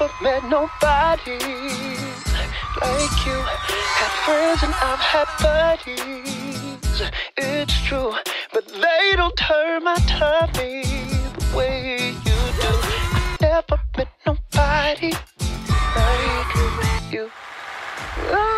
never met nobody like you. Had friends and I've had buddies. It's true, but they don't turn my tummy the way you do. I've never met nobody like you. Oh.